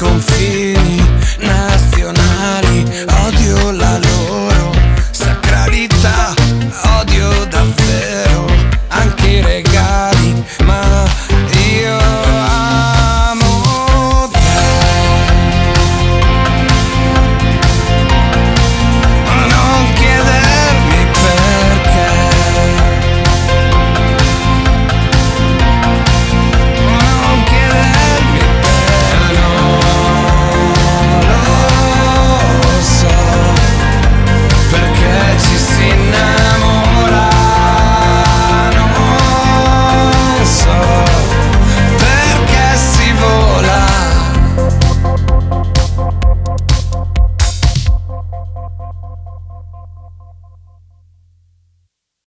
confio.